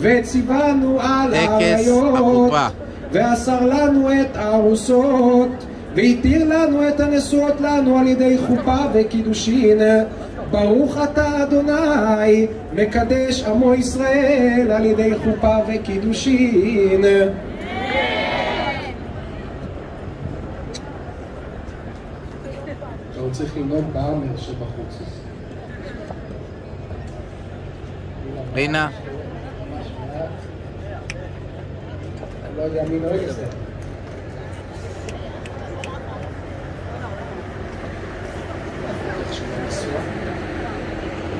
וציוונו על האריות. ואסר לנו את הארוסות, והתיר לנו את הנשואות לנו על ידי חופה וקידושין. ברוך אתה אדוני, מקדש עמו ישראל על ידי חופה וקידושין. הוא צריך לנהוג באמר שבחוץ. רינה, אני לא יודע מי נוהג את זה.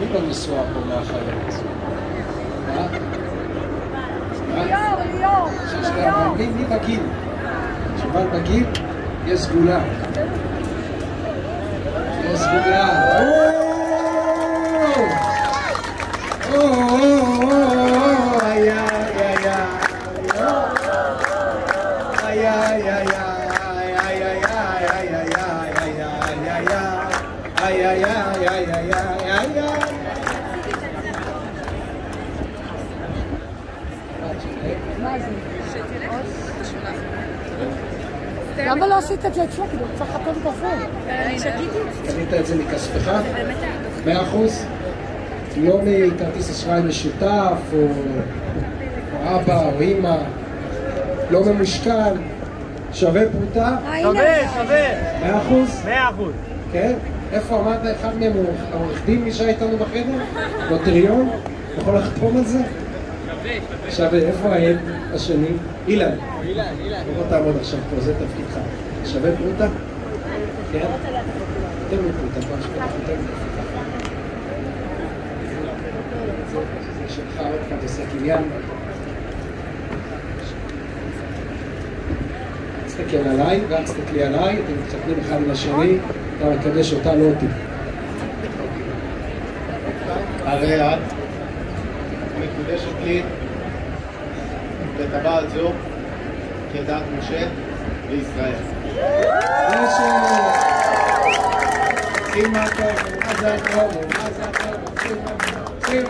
מי בנשואה פה מהחיילות? מה? ליאור, ליאור, מי בגיל? שבא בגיל, יש סגולה. יש סגולה. למה לא עשית את זה אצלו? כי הוא צריך לחתום קפה. קנית את זה מכספך? מאה אחוז? לא מכרטיס אשראי משותף, או אבא, או אימא, לא ממושכן, שווה פרוטה? שווה, שווה. מאה אחוז? מאה אחוז. כן? איפה אמרת אחד מהם הוא עורך דין, מי שהיה איתנו בחדר? נוטריון? יכול לחתום על זה? שווה, איפה האל השני? אילן. אילן, אילן. בוא תעמוד עכשיו פה, זה תפקידך. שווה פרוטה? כן? תן לי פרוטה, לי. זה שלך, עוד פעם, תעשה קניין. תסתכל עליי, ואת תסתכלי עליי, אתם מתחתנים אחד עם השני, אתה מקדש אותה, לא אותי. הרי את מקודשת לי בטבעת זו כדת משה וישראל. שים מה טוב, מה זה הטוב, מה זה הטוב,